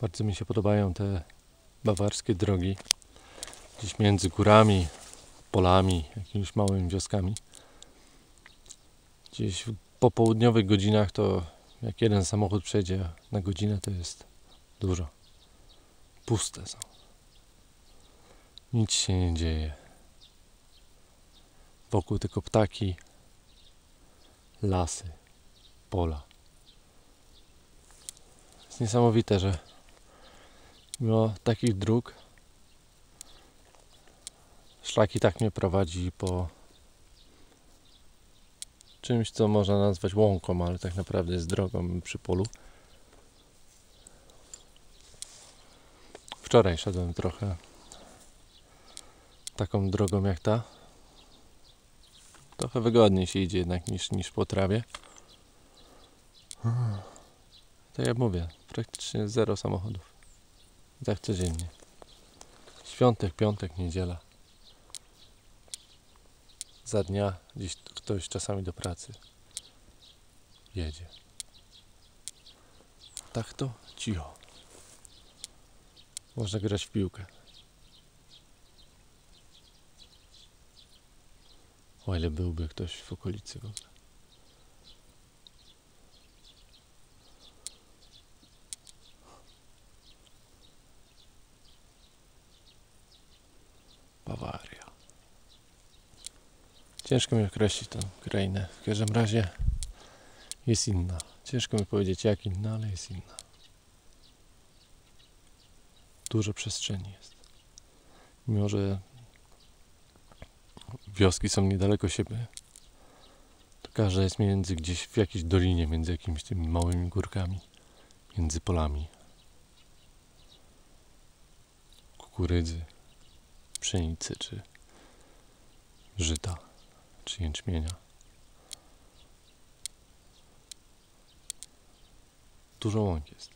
Bardzo mi się podobają te bawarskie drogi. Gdzieś między górami, polami, jakimiś małymi wioskami. Gdzieś w popołudniowych godzinach to jak jeden samochód przejdzie na godzinę to jest dużo. Puste są. Nic się nie dzieje. Wokół tylko ptaki, lasy, pola. Jest niesamowite, że mimo takich dróg szlak i tak mnie prowadzi po czymś, co można nazwać łąką, ale tak naprawdę jest drogą przy polu. Wczoraj szedłem trochę taką drogą jak ta. Trochę wygodniej się idzie jednak niż, niż po trawie. Tak jak mówię, praktycznie zero samochodów. Tak codziennie. Świątek, piątek, niedziela. Za dnia gdzieś ktoś czasami do pracy jedzie. Tak to cicho. Można grać w piłkę. O ile byłby ktoś w okolicy w ogóle. Ciężko mi określić tę krainę. W każdym razie jest inna. Ciężko mi powiedzieć jak inna, ale jest inna. Dużo przestrzeni jest. Mimo, że wioski są niedaleko siebie, to każda jest między gdzieś w jakiejś dolinie, między jakimiś tymi małymi górkami, między polami. Kukurydzy, pszenicy czy żyta, czy jęczmienia. Dużo łąk jest.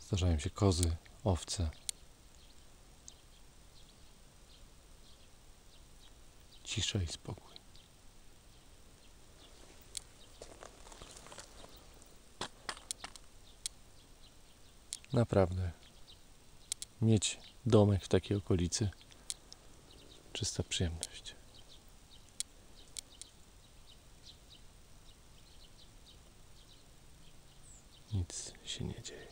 Zdarzają się kozy, owce. Cisza i spokój. Naprawdę. Mieć domek w takiej okolicy czysta przyjemność. Nic się nie dzieje.